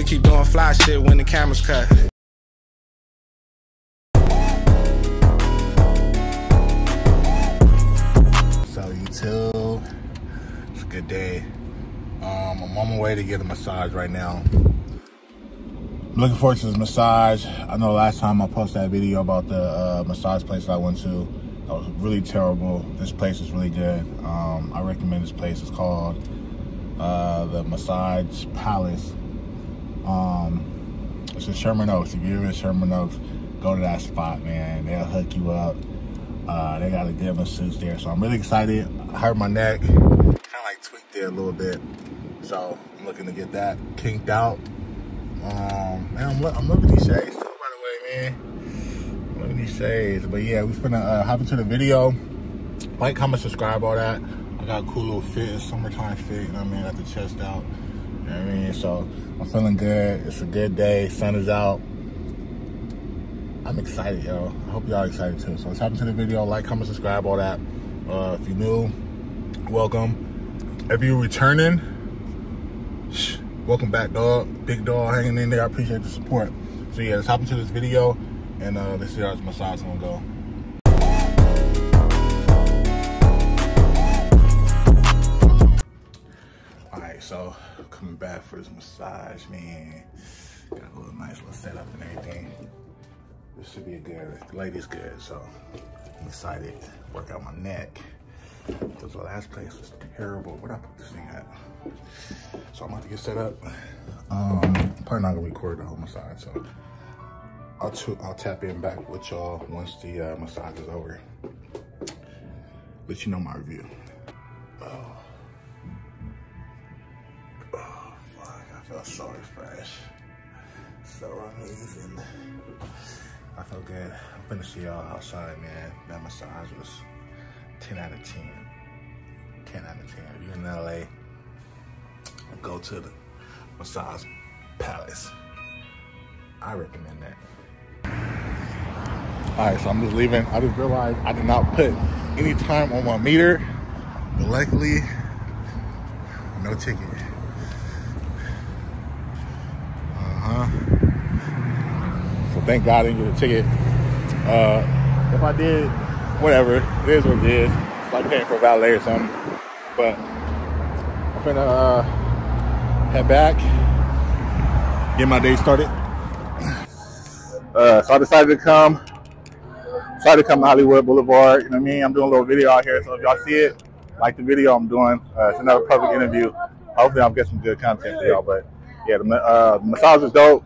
We keep doing fly shit when the cameras cut. So YouTube, it's a good day. Um, I'm on my way to get a massage right now. I'm looking forward to this massage. I know last time I posted that video about the uh, massage place I went to. That was really terrible. This place is really good. Um, I recommend this place. It's called uh, the Massage Palace. Um, it's in Sherman Oaks. If you're in Sherman Oaks, go to that spot, man. They'll hook you up. Uh, they got a good masseuse there. So I'm really excited. I hurt my neck. Kind of like tweaked it a little bit. So I'm looking to get that kinked out. Um, man, I'm, I'm loving these shades too, by the way, man. I'm loving these shades. But yeah, we finna uh, hop into the video. Like, comment, subscribe, all that. I got a cool little fit, summertime fit, you know what I mean? Got the chest out. I mean? So I'm feeling good. It's a good day. Sun is out. I'm excited, yo. I hope y'all excited too. So let's hop into the video. Like, comment, subscribe, all that. Uh, if you're new, welcome. If you're returning, shh, welcome back, dog. Big dog hanging in there. I appreciate the support. So yeah, let's hop into this video and uh, let's see how this massage gonna go. So coming back for his massage, man. Got a little nice little setup and everything. This should be a good, lady's good, so I'm excited. Work out my neck. Because the last place was terrible. Where'd I put this thing at? So I'm about to get set up. Um, probably not gonna record the whole massage, so I'll, I'll tap in back with y'all once the uh, massage is over. Let you know my review. Oh. Felt so refreshed. So amazing. I felt good. I'm gonna see y'all outside, man. That massage was 10 out of 10. 10 out of 10. If you're in LA, go to the Massage Palace. I recommend that. All right, so I'm just leaving. I just realized I did not put any time on my meter, but luckily, no ticket. Uh-huh. So thank God I didn't get a ticket. Uh, if I did, whatever, it is what it is. It's like paying for a valet or something. But I'm finna uh, head back, get my day started. Uh, so I decided to come, decided to come Hollywood Boulevard. You know what I mean? I'm doing a little video out here, so if y'all see it, like the video I'm doing. Uh, it's another perfect interview. Hopefully I'll get some good content for y'all. But yeah, the, uh, massage is dope.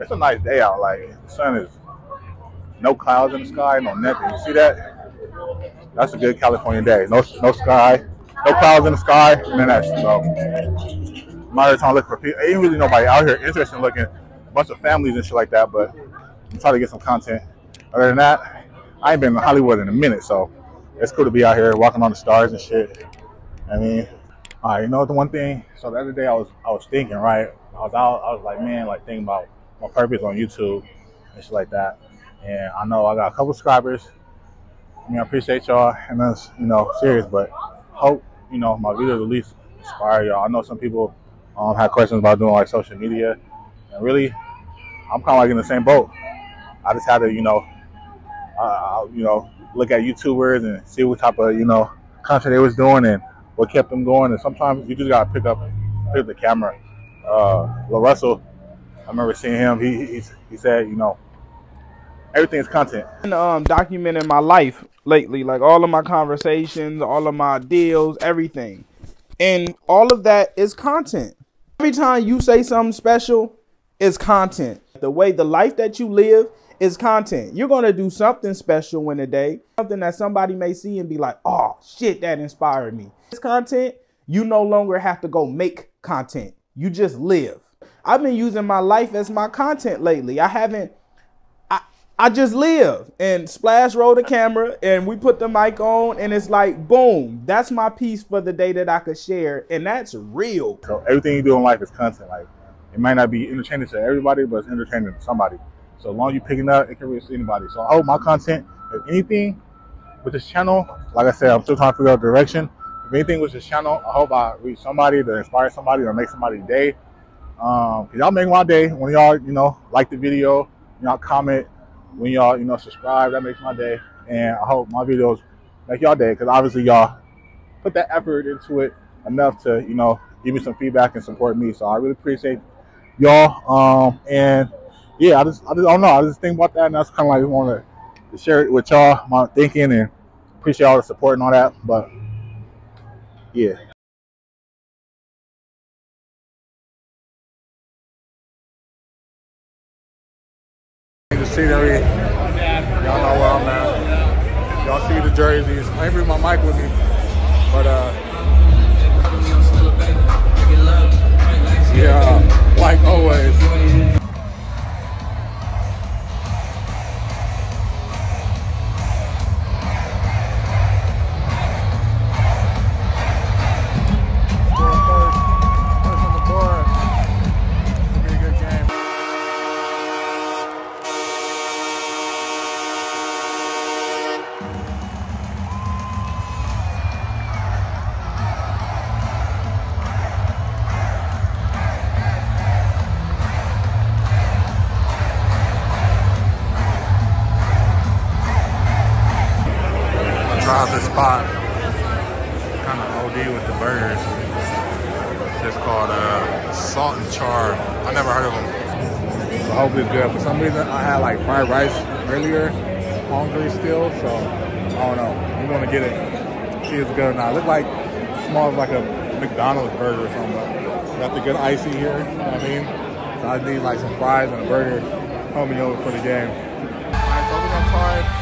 It's a nice day out. Like the sun is no clouds in the sky, no nothing. You see that? That's a good California day. No, no sky, no clouds in the sky, then that's so. I'm trying to look for people. Ain't really nobody out here interested in looking. A bunch of families and shit like that, but I'm trying to get some content. Other than that, I ain't been in Hollywood in a minute, so it's cool to be out here walking on the stars and shit. I mean, all right, you know the one thing. So the other day I was I was thinking, right? I was out. I was like, man, like thinking about my purpose on YouTube and shit like that. And I know I got a couple subscribers. I mean, I appreciate y'all, and that's you know serious. But hope you know my videos at least inspire y'all. I know some people um, have questions about doing like social media, and really, I'm kind of like in the same boat. I just had to, you know, uh, you know, look at YouTubers and see what type of, you know, content they was doing and what kept them going. And sometimes you just gotta pick up, pick up the camera. Uh, Russell, I remember seeing him. He, he he said, you know, everything is content. And, um, documenting my life lately, like all of my conversations, all of my deals, everything, and all of that is content. Every time you say something special, is content. The way the life that you live is content. You're gonna do something special in a day, something that somebody may see and be like, "Oh shit, that inspired me." It's content. You no longer have to go make content. You just live. I've been using my life as my content lately. I haven't. I I just live and Splash roll the camera and we put the mic on and it's like boom. That's my piece for the day that I could share and that's real. So everything you do in life is content. Like it might not be entertaining to everybody, but it's entertaining to somebody. So as long as you're picking up, it can reach anybody. So I hope my content, if anything, with this channel, like I said, I'm still trying to figure out direction. Anything with this channel, I hope I reach somebody to inspire somebody or make somebody's day. Um, y'all make my day when y'all, you know, like the video, y'all comment, when y'all, you know, subscribe. That makes my day, and I hope my videos make y'all day because obviously y'all put that effort into it enough to, you know, give me some feedback and support me. So I really appreciate y'all. Um, and yeah, I just, I just don't know. I just think about that, and that's kind of like I want to share it with y'all, my thinking, and appreciate all the support and all that. But yeah. The scenery, y'all know where I'm at. Y'all see the jerseys. I ain't bring my mic with me, but uh, yeah, like always. Spot, kind of OD with the burgers. It's called uh, Salt and Char. I never heard of them. So hopefully it's good. For some reason, I had like fried rice earlier. Hungry still, so I don't know. I'm gonna get it. See if it's good or not. It look like small like a McDonald's burger or something. Got the good icy here. You know what I mean? So I need like some fries and a burger. Me over for the game. All right, so we're gonna try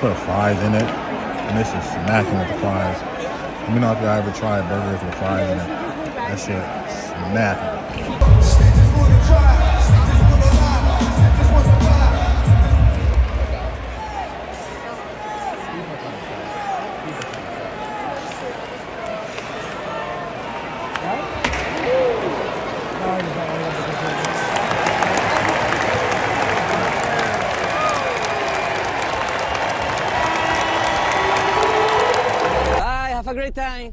put fries in it, and this is smacking with the fries. Let me know if y'all ever tried burgers with fries in it. That shit smacking. Bye,